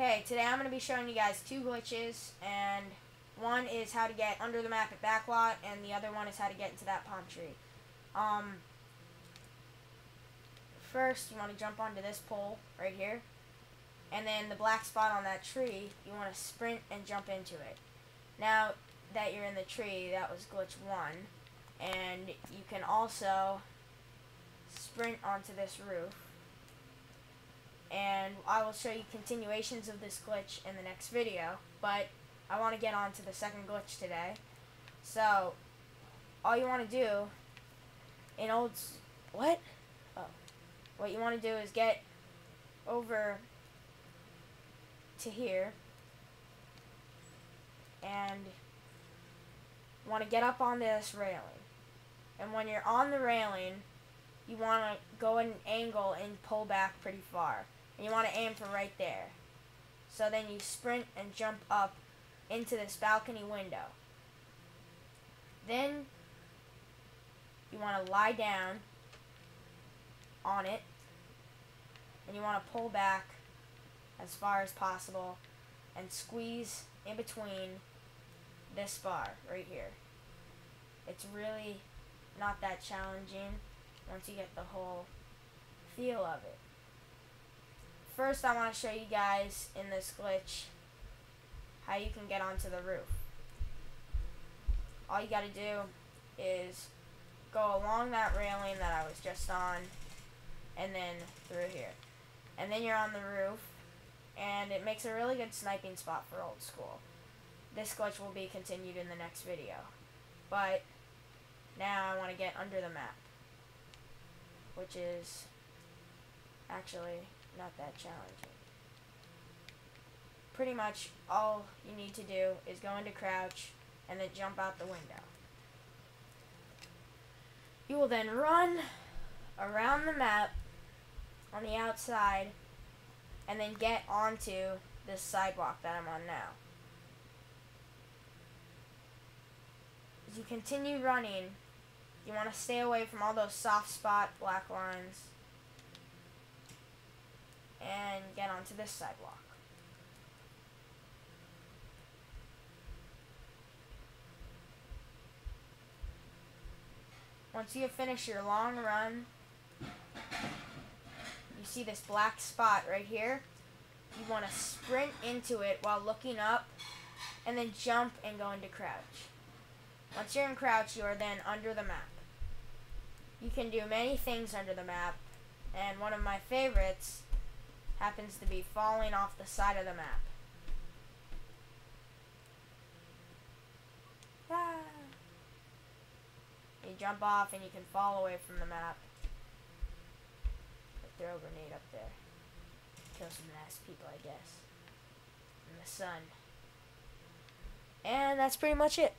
Okay, today I'm going to be showing you guys two glitches, and one is how to get under the map at Backlot, and the other one is how to get into that palm tree. Um, first, you want to jump onto this pole right here, and then the black spot on that tree, you want to sprint and jump into it. Now that you're in the tree, that was glitch one, and you can also sprint onto this roof and I will show you continuations of this glitch in the next video, but I want to get on to the second glitch today. So, all you want to do in old... What? Oh. What you want to do is get over to here and want to get up on this railing. And when you're on the railing, you want to go at an angle and pull back pretty far. And you want to aim for right there. So then you sprint and jump up into this balcony window. Then you want to lie down on it. And you want to pull back as far as possible and squeeze in between this bar right here. It's really not that challenging once you get the whole feel of it. First, I want to show you guys in this glitch how you can get onto the roof. All you got to do is go along that railing that I was just on and then through here. And then you're on the roof and it makes a really good sniping spot for old school. This glitch will be continued in the next video. But now I want to get under the map. Which is actually not that challenging. Pretty much all you need to do is go into crouch and then jump out the window. You will then run around the map on the outside and then get onto this sidewalk that I'm on now. As you continue running, you want to stay away from all those soft spot black lines and get onto this sidewalk. Once you have finished your long run, you see this black spot right here. You want to sprint into it while looking up and then jump and go into crouch. Once you're in crouch, you are then under the map. You can do many things under the map, and one of my favorites happens to be falling off the side of the map. Ah. You jump off and you can fall away from the map. throw a grenade up there. Kill some nice people, I guess. In the sun. And that's pretty much it.